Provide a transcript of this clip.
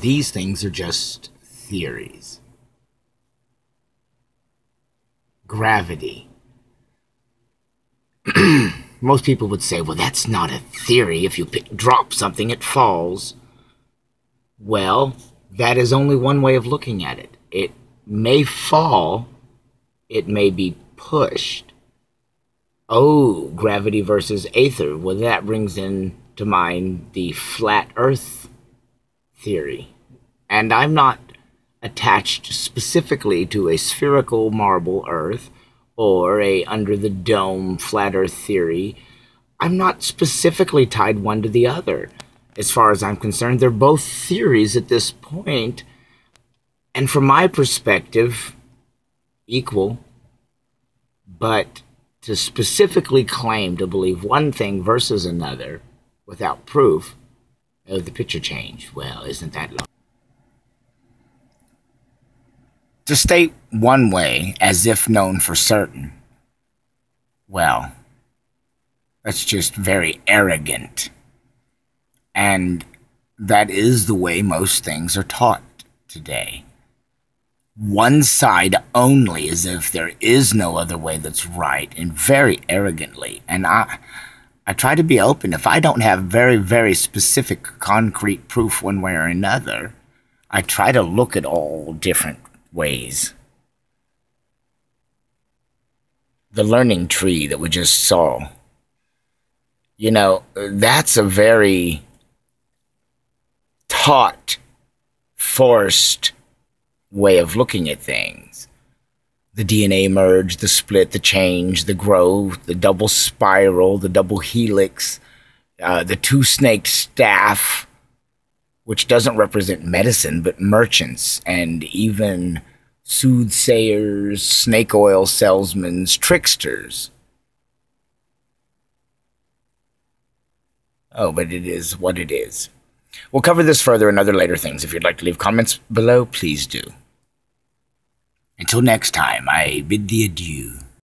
these things are just theories. Gravity. Most people would say, well, that's not a theory. If you pick, drop something, it falls. Well, that is only one way of looking at it. It may fall, it may be pushed. Oh, gravity versus aether. Well, that brings in to mind the flat earth theory. And I'm not attached specifically to a spherical marble earth or a under the dome flat earth theory. I'm not specifically tied one to the other. As far as I'm concerned, they're both theories at this point, and from my perspective, equal. But to specifically claim to believe one thing versus another without proof, oh, the picture changed. Well, isn't that long? To state one way as if known for certain, well, that's just very arrogant. And that is the way most things are taught today. One side only, as if there is no other way that's right, and very arrogantly. And I, I try to be open. If I don't have very, very specific, concrete proof one way or another, I try to look at all different ways. The learning tree that we just saw, you know, that's a very taught, forced way of looking at things. The DNA merge, the split, the change, the growth, the double spiral, the double helix, uh, the two snake staff, which doesn't represent medicine, but merchants and even soothsayers, snake oil salesmen, tricksters. Oh, but it is what it is. We'll cover this further in other later things. If you'd like to leave comments below, please do. Until next time, I bid thee adieu.